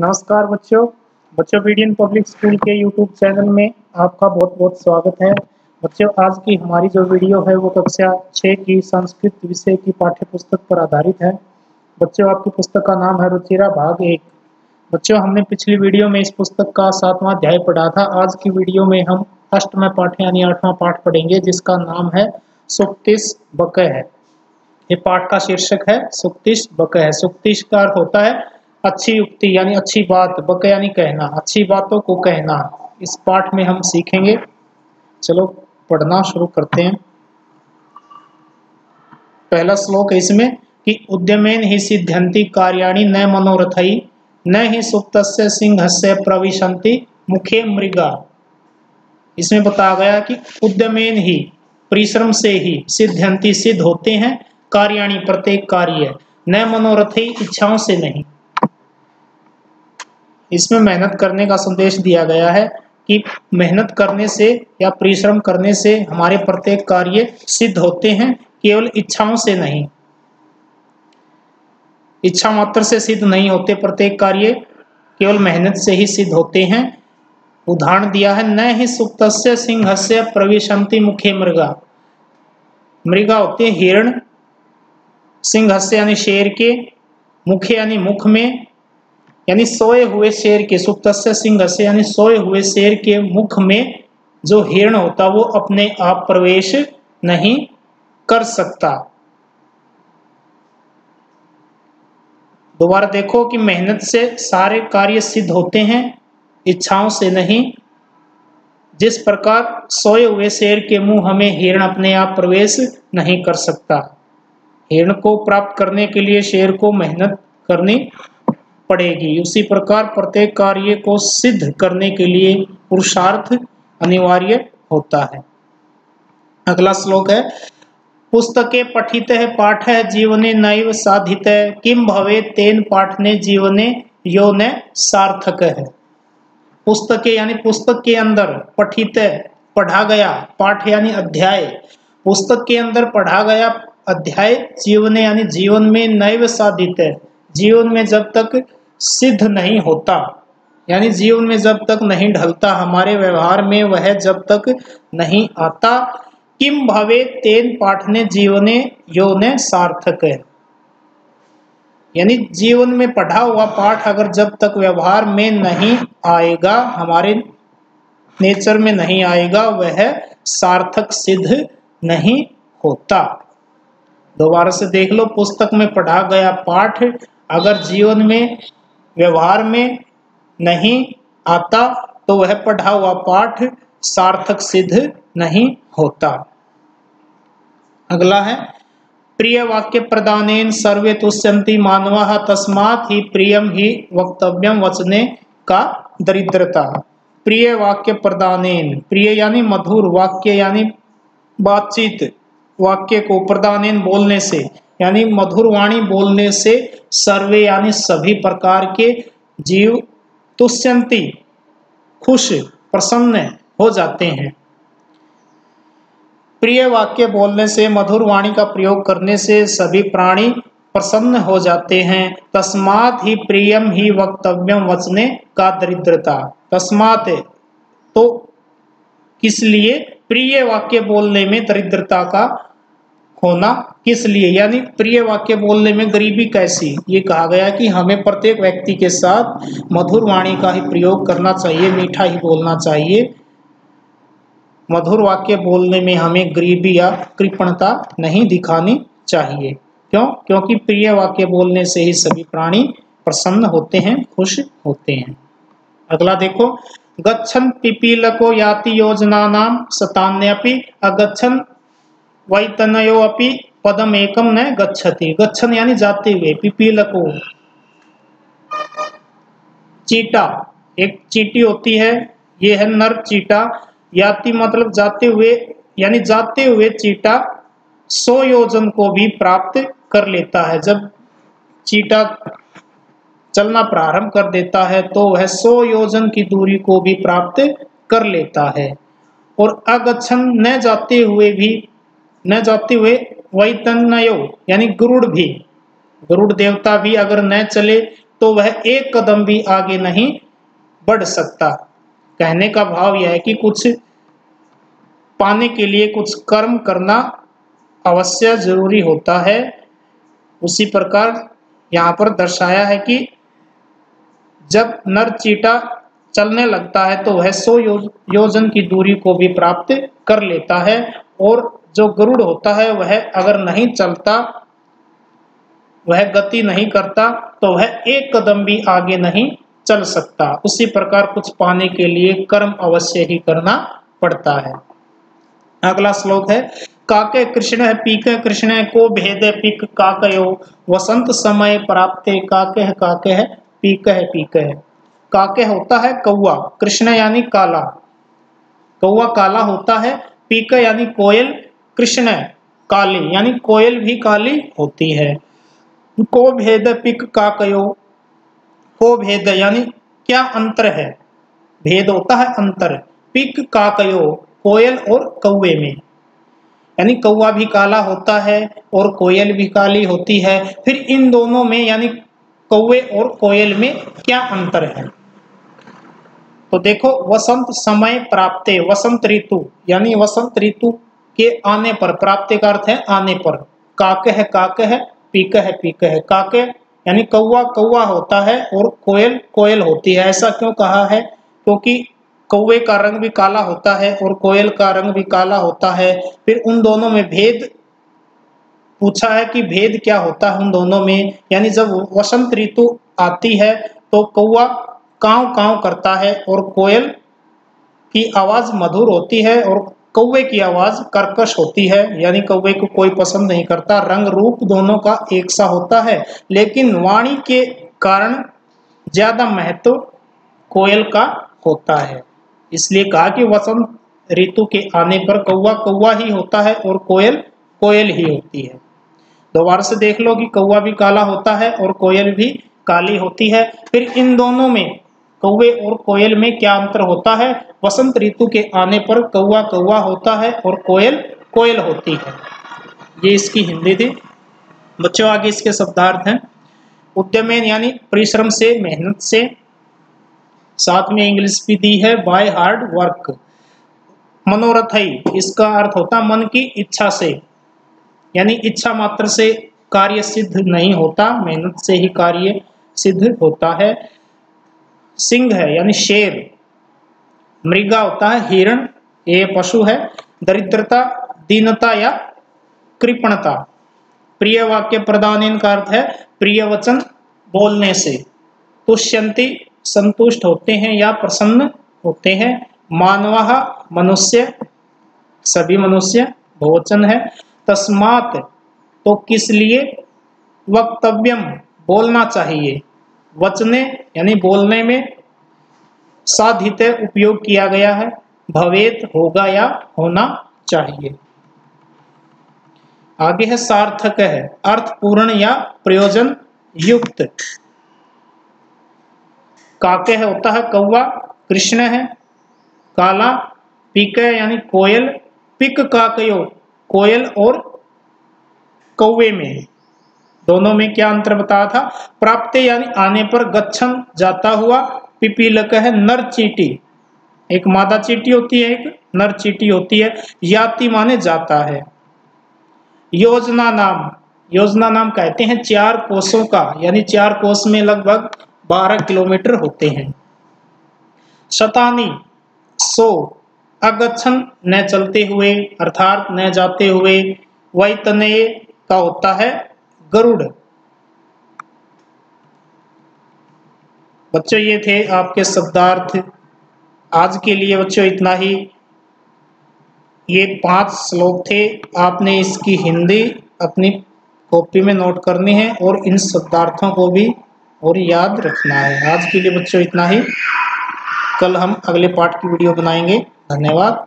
नमस्कार बच्चों। बच्चों पीडियन पब्लिक स्कूल के यूट्यूब चैनल में आपका बहुत बहुत स्वागत है। बच्चों, आज की हमारी जो वीडियो है, वो कक्षा छः की संस्कृत विषय की पाठ्य पुस्तक पर आधारित है। बच्चों, आपकी पुस्तक का नाम है रुचिरा भाग एक। बच्चों, हमने पिछली वीडियो में इस पुस्तक का सातवां अध्याय पढ़ा था। आज की वीडियो में हम अष्टम पाठ यानी आठवां पाठ पढ़ेंगे, जिसका नाम है सुक्तिस बक है ये पाठ का शीर्षक है सुक्तिश बक है सुक्तिश का अर्थ होता है अच्छी युक्ति यानी अच्छी बात, बक यानी कहना, अच्छी बातों को कहना, इस पाठ में हम सीखेंगे। चलो, पढ़ना शुरू करते हैं। पहला श्लोक है इसमें कि उद्यमेन ही सिद्ध्यंति कार्याणी न मनोरथई न ही सुप्त सिंह से प्रविशंति मुखे मृगा। इसमें बताया गया कि उद्यमेन ही, परिश्रम से ही सिद्ध्यंति सिद्ध होते हैं, कार्याणी प्रत्येक कार्य, न मनोरथी, इच्छाओं से नहीं। इसमें मेहनत करने का संदेश दिया गया है कि मेहनत करने से या परिश्रम करने से हमारे प्रत्येक कार्य सिद्ध होते हैं, केवल इच्छाओं से नहीं। इच्छा मात्र से सिद्ध नहीं होते प्रत्येक कार्य, केवल मेहनत से ही सिद्ध होते हैं। उदाहरण दिया है, न ही सुप्त सिंह से प्रविशंति मुखे मृगा। मृगा होते हिरण सिंह से यानी शेर के मुखे यानी मुख में यानी सोए हुए शेर के सुप्त सिंह से यानी सोए हुए शेर के मुख में जो हिरण होता, वो अपने आप प्रवेश नहीं कर सकता। दोबारा देखो कि मेहनत से सारे कार्य सिद्ध होते हैं, इच्छाओं से नहीं। जिस प्रकार सोए हुए शेर के मुँह हमें हिरण अपने आप प्रवेश नहीं कर सकता। हिरण को प्राप्त करने के लिए शेर को मेहनत करनी पड़ेगी। उसी प्रकार प्रत्येक कार्य को सिद्ध करने के लिए पुरुषार्थ अनिवार्य होता है। अगला श्लोक है, पुस्तके पठित पाठ है जीवने नैव साधित किम भवे तेन पाठने जीवने यो न सार्थक। है पुस्तके यानी पुस्तक के अंदर पठित पढ़ा गया पाठ यानी अध्याय, पुस्तक के अंदर पढ़ा गया अध्याय जीवन यानी जीवन में नैव साधित। जीवन में जब तक सिद्ध नहीं होता, यानी जीवन में जब तक नहीं ढलता, हमारे व्यवहार में वह जब तक नहीं आता, किम भवे तेन पाठने जीवने योने सार्थक है। यानी जीवन में पढ़ा हुआ पाठ अगर जब तक व्यवहार में नहीं आएगा, हमारे नेचर में नहीं आएगा, वह सार्थक सिद्ध नहीं होता। दोबारा से देख लो, पुस्तक में पढ़ा गया पाठ अगर जीवन में, व्यवहार में नहीं आता तो वह पढ़ा हुआ पाठ सार्थक सिद्ध नहीं होता। अगला है, प्रिय वाक्य प्रदान सर्वे तुष्यंती मानव, तस्मात ही प्रियम ही वक्तव्यम वचने का दरिद्रता। प्रिय वाक्य प्रदान प्रिय यानी मधुर वाक्य यानी बातचीत वाक्य को प्रदान बोलने से यानी मधुर वाणी बोलने से सर्वे यानी सभी प्रकार के जीव तुष्यंती, खुश, प्रसन्न हो जाते हैं। प्रिय वाक्य बोलने से, मधुर वाणी का प्रयोग करने से सभी प्राणी प्रसन्न हो जाते हैं। तस्मात ही प्रियम ही वक्तव्यम वचने का दरिद्रता। तस्मात तो किस लिए? प्रिय वाक्य बोलने में दरिद्रता का होना किस लिए? यानी प्रिय वाक्य बोलने में गरीबी कैसी? ये कहा गया कि हमें प्रत्येक व्यक्ति के साथ मधुर वाणी का ही प्रयोग करना चाहिए, मीठा ही बोलना चाहिए। मधुर वाक्य बोलने में हमें गरीबी या कृपणता नहीं दिखानी चाहिए। क्यों? क्योंकि प्रिय वाक्य बोलने से ही सभी प्राणी प्रसन्न होते हैं, खुश होते हैं। अगला देखो, गच्छन पिपीलको याति योजना नाम सतान्यपि अगच्छन वैतनयो अपि पदम एकम न गच्छति। गच्छन यानी जाते हुए, पिपीलको। चीटा। एक चीटी होती है, ये है नर चीटा। याति मतलब जाते हुए, यानी जाते हुए चीटा सौ योजन को भी प्राप्त कर लेता है। जब चीटा चलना प्रारंभ कर देता है तो वह सौ योजन की दूरी को भी प्राप्त कर लेता है। और अगछन न जाते हुए भी न जाते हुए वैतन्यो यानी गरुड़ भी। गरुड़ देवता भी अगर न चले तो वह एक कदम भी आगे नहीं बढ़ सकता। कहने का भाव यह है कि कुछ पाने के लिए कुछ कर्म करना अवश्य ज़रूरी होता है। उसी प्रकार यहाँ पर दर्शाया है कि जब नर चीटा चलने लगता है तो वह सौ योजन की दूरी को भी प्राप्त कर लेता है और जो गरुड़ होता है, वह अगर नहीं चलता, वह गति नहीं करता तो वह एक कदम भी आगे नहीं चल सकता। उसी प्रकार कुछ पाने के लिए कर्म अवश्य ही करना पड़ता है। अगला श्लोक है, काके कृष्ण पीके कृष्ण को भेद पिक काकयो, वसंत समय प्राप्त काके काके है पीक है पीक है काके होता है कौआ कृष्ण यानी काला। कौआ काला होता है, पीक यानी कोयल कृष्ण काली, यानी कोयल भी काली होती है। को भेद पिक काकयो को भेद, यानी क्या अंतर है? भेद होता है अंतर। पिक काकयो कोयल और कौए में। यानी कौआ भी काला होता है और कोयल भी काली होती है। फिर इन दोनों में, यानी कौए और कोयल में क्या अंतर है? तो देखो, वसंत समय प्राप्त, वसंत ऋतु, यानी वसंत ऋतु के आने पर प्राप्त का अर्थ है आने पर। काक है काक है, पीक है पीक है। काके यानी कौआ कौआ होता है और कोयल कोयल होती है। ऐसा क्यों कहा है? क्योंकि कौवे का रंग भी काला होता है और कोयल का रंग भी काला होता है। फिर उन दोनों में भेद पूछा है कि भेद क्या होता है उन दोनों में। यानी जब वसंत ऋतु आती है तो कौआ काव काव करता है और कोयल की आवाज़ मधुर होती है और कौवे की आवाज़ कर्कश होती है, यानी कौवे को कोई पसंद नहीं करता। रंग रूप दोनों का एक सा होता है, लेकिन वाणी के कारण ज़्यादा महत्व कोयल का होता है। इसलिए कहा कि वसंत ऋतु के आने पर कौवा कौवा ही होता है और कोयल कोयल ही होती है। दोबारा से देख लो कि कौवा भी काला होता है और कोयल भी काली होती है। फिर इन दोनों में कौवे और कोयल में क्या अंतर होता है? वसंत ऋतु के आने पर कौआ कौवा होता है और कोयल कोयल होती है। ये इसकी हिंदी थी। बच्चों, आगे इसके शब्दार्थ हैं। उद्यमेन यानी परिश्रम से, मेहनत से। साथ में इंग्लिश भी दी है बाय हार्ड वर्क मनोरथ इसका अर्थ होता मन की इच्छा से। यानी इच्छा मात्र से कार्य सिद्ध नहीं होता, मेहनत से ही कार्य सिद्ध होता है। सिंह है, यानी शेर। मृगा होता है, हिरण, ये पशु है। दरिद्रता, दीनता या कृपणता। प्रिय वाक्य प्रदान का अर्थ है, प्रिय वचन बोलने से। तुष्यंती संतुष्ट होते हैं या प्रसन्न होते हैं। मानव मनुष्य, सभी मनुष्य बहुवचन है। तस्मात तो किस लिए वक्तव्यम बोलना चाहिए? वचने यानी बोलने में साधित उपयोग किया गया है। भवेत होगा या होना चाहिए। आगे है सार्थक है। अर्थपूर्ण या प्रयोजन युक्त। काके है होता है कौवा, कृष्ण है, काला, पिक यानी कोयल, पिक काकयो, कोयल और कौवे में दोनों में क्या अंतर बताया था? प्राप्त यानी आने पर गच्छन जाता हुआ पिपीलक है नर चीटी। एक मादा चीटी होती है, एक नर चीटी होती है। याति माने जाता है। योजना नाम। योजना नाम कहते हैं चार कोषों का, यानी चार कोष में लगभग बारह किलोमीटर होते हैं। शतानी। सो। अगछन न चलते हुए, अर्थात न जाते हुए वैतने का होता है। गरुड़। बच्चों, ये थे आपके शब्दार्थ। आज के लिए बच्चों, इतना ही। ये पाँच श्लोक थे। आपने इसकी हिंदी अपनी कॉपी में नोट करनी है और इन शब्दार्थों को भी और याद रखना है। आज के लिए बच्चों, इतना ही। कल हम अगले पार्ट की वीडियो बनाएँगे। धन्यवाद।